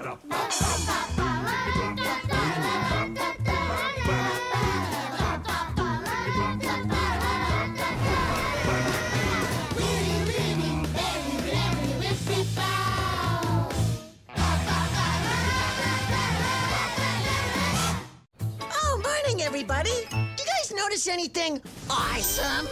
Oh, morning, everybody. Do you guys notice anything awesome?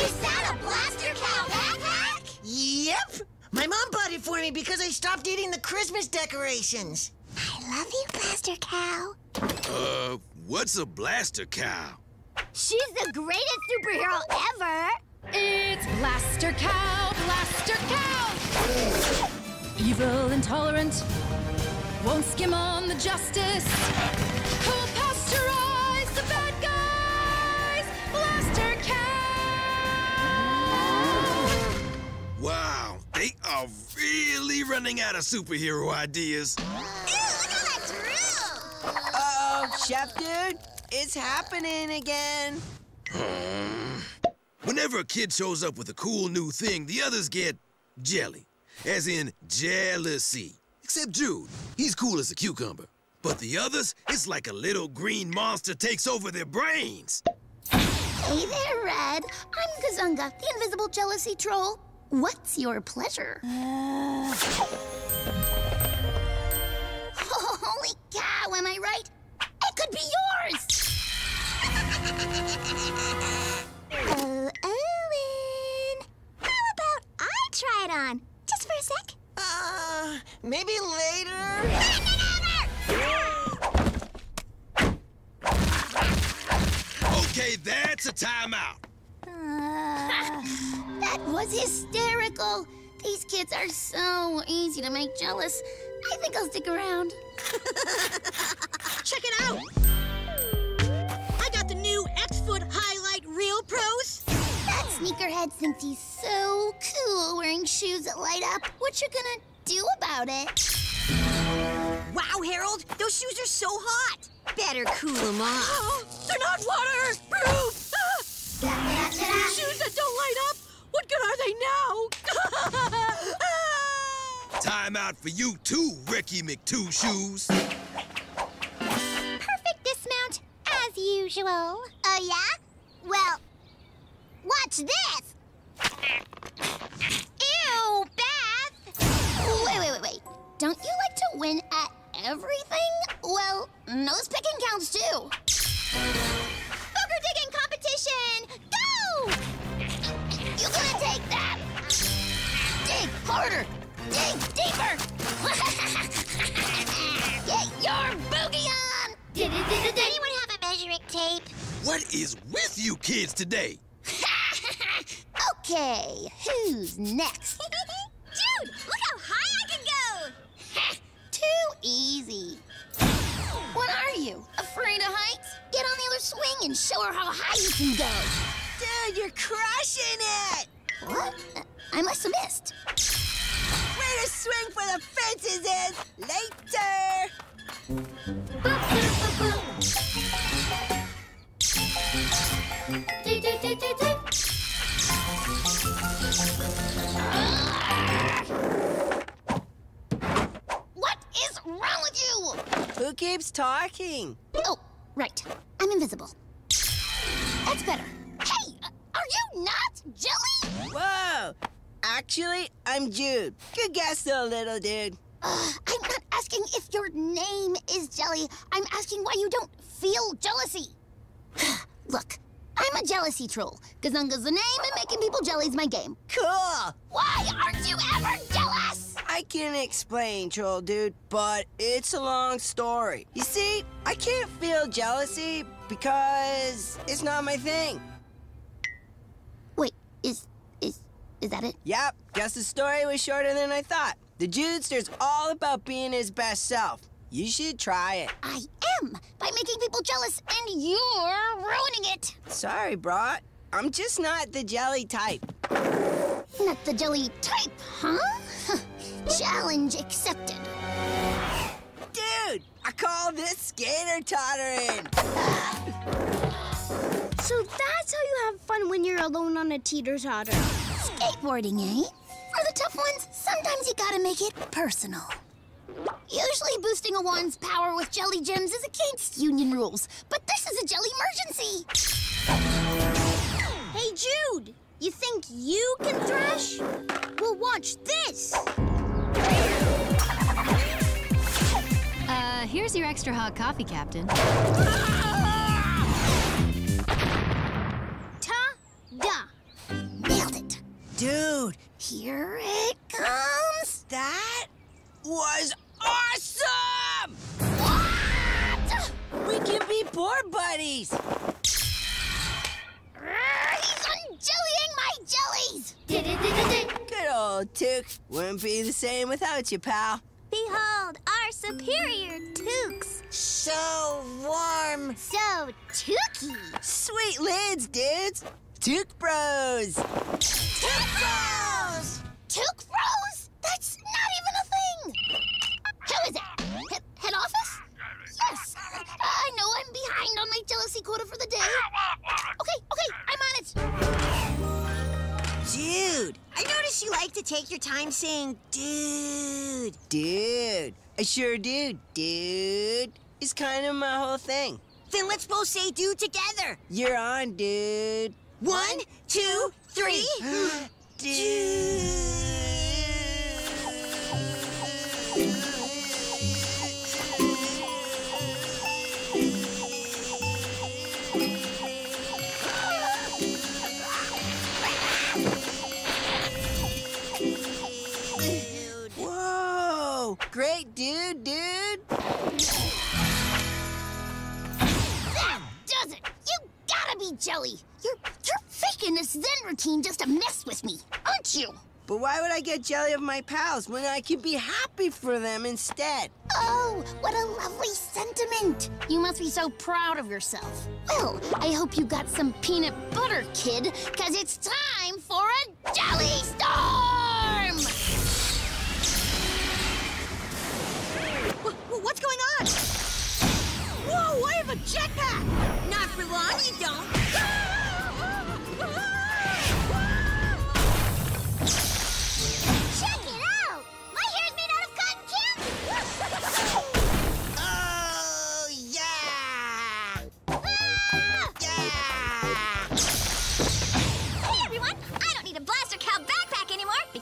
Is that a blaster cow backpack? Yep. My mom bought it for me because I stopped eating the Christmas decorations. I love you, blaster cow. Uh, what's a blaster cow? She's the greatest superhero ever. It's Blaster Cow, Blaster Cow! Evil, intolerant, won't skim on the justice. Who'll pasteurize really running out of superhero ideas. Ew, look at that drool. Uh-oh, Chef Dude, it's happening again. Whenever a kid shows up with a cool new thing, the others get jelly, as in jealousy. Except Jude, he's cool as a cucumber. But the others, it's like a little green monster takes over their brains. Hey there, Red. I'm Kazunga, the invisible jealousy troll. What's your pleasure? Holy cow, am I right? It could be yours! uh, Owen. How about I try it on? Just for a sec? Uh, maybe later? Okay, that's a timeout. Was hysterical. These kids are so easy to make jealous. I think I'll stick around. Check it out! I got the new X-Foot Highlight Real Pros. That sneakerhead thinks he's so cool wearing shoes that light up. What you gonna do about it? Wow, Harold, those shoes are so hot. Better cool them off. they're not waterproof. Ah! shoes that don't light up. What good are they now? Timeout for you too, Ricky McTwo Shoes. Perfect dismount, as usual. Oh, yeah? Well, watch this. Ew, Beth! Wait, wait, wait, wait. Don't you like to win at everything? Well, nose picking counts too. Harder! Dig deeper! Get your boogie on! Anyone have a measuring tape? What is with you kids today? okay, who's next? Dude, look how high I can go! Too easy. What are you, afraid of heights? Get on the other swing and show her how high you can go. Dude, you're crushing it! What? I must have missed. Way to swing for the fences is later! What is wrong with you? Who keeps talking? Oh, right. I'm invisible. That's better. Hey, uh, are you not Jelly? Whoa! Actually, I'm Jude. Good guess, though, little dude. Uh, I'm not asking if your name is Jelly. I'm asking why you don't feel jealousy. Look, I'm a jealousy troll. Gazunga's the name, and making people jelly's my game. Cool! Why aren't you ever jealous? I can explain, troll dude, but it's a long story. You see, I can't feel jealousy because it's not my thing. Wait, is is that it? Yep, guess the story was shorter than I thought. The Judster's all about being his best self. You should try it. I am by making people jealous, and you're ruining it. Sorry, brat. I'm just not the jelly type. Not the jelly type, huh? Challenge accepted. Dude, I call this skater tottering. So that's how you have fun when you're alone on a teeter-totter. Skateboarding, eh? For the tough ones, sometimes you gotta make it personal. Usually boosting a wand's power with jelly gems is against union rules, but this is a jelly emergency. Hey, Jude, you think you can thrash? Well, watch this. Uh, here's your extra hot coffee, Captain. Dude, Here it comes. that was awesome! What? We can be board buddies. He's unjellying my jellies. Good old Toque. Wouldn't be the same without you, pal. Behold our superior toques. So warm. So tooky. Sweet lids, dudes. Toque Bros. Toque Bros! Toque Bros? That's not even a thing! Who is it? Head, head office? Yes! Uh, I know I'm behind on my jealousy quota for the day. Okay, okay, I'm on it. Dude, I noticed you like to take your time saying dude. Dude. I sure do, dude. It's kind of my whole thing. Then let's both say dude together. You're on, dude. One, two, three. Whoa! Great dude, dude. Jelly! You're, you're faking this Zen routine just to mess with me, aren't you? But why would I get jelly of my pals when I can be happy for them instead? Oh, what a lovely sentiment! You must be so proud of yourself. Well, I hope you got some peanut butter, kid, because it's time for a jelly storm! Wh- wh- What's going on? Whoa, I have a jetpack! Not for long, you don't.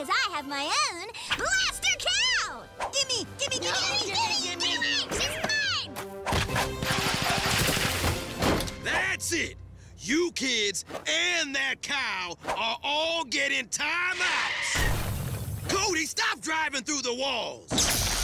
Because I have my own Blaster Cow! Gimme, gimme, gimme, gimme, gimme, gimme! She's mine! That's it. You kids and that cow are all getting timeouts. Cody, stop driving through the walls.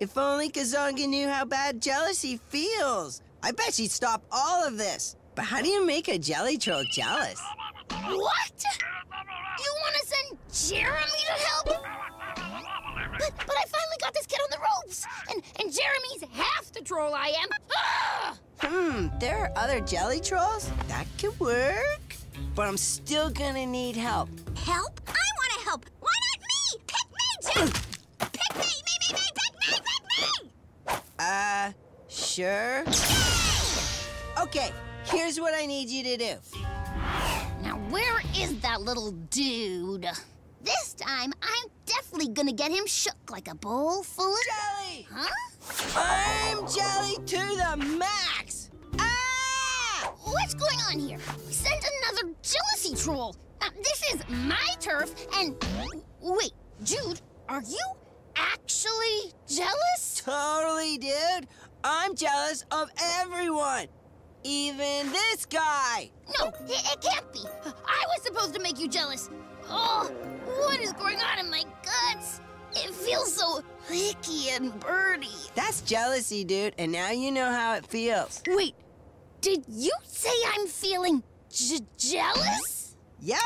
If only Kazunga knew how bad jealousy feels. I bet she'd stop all of this. But how do you make a jelly troll jealous? What? You want to send Jeremy to help? But, but I finally got this kid on the ropes, and, and Jeremy's half the troll I am. Ah! Hmm, there are other jelly trolls? That could work. But I'm still gonna need. Help? I want to help! Why not me? Pick me, Jim! pick me! Me, me, me! Pick me! Pick me! Uh, sure. Okay, here's what I need you to do. Now, where is that little dude? This time, I'm definitely gonna get him shook like a bowl full of. Jelly! Huh? I'm jelly to the max! Ah! What's going on here? Send another jealousy troll. Uh, this is my turf, and wait, Jude, are you actually jealous? Totally, dude. I'm jealous of everyone. Even this guy. No, it, can't be. I was supposed to make you jealous. Oh, what is going on in my guts? It feels so icky and birdy. That's jealousy, dude, and now you know how it feels. Wait, did you say I'm feeling j- jealous? Yep.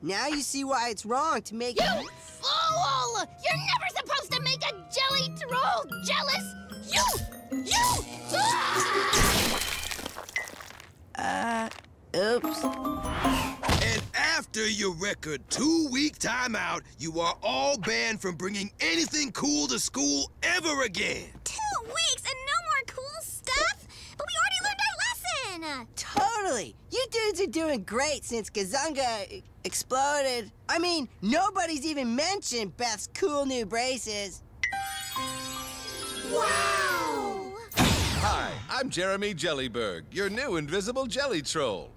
Now you see why it's wrong to make You fool! You're never supposed to make a jelly troll jealous! Oops. And after your record two-week timeout, you are all banned from bringing anything cool to school ever again. Two weeks and no more cool stuff? But we already learned our lesson! Totally. You dudes are doing great since Kazunga exploded. I mean, nobody's even mentioned Beth's cool new braces. Wow! I'm Jeremy Jellyberg, your new invisible jelly troll.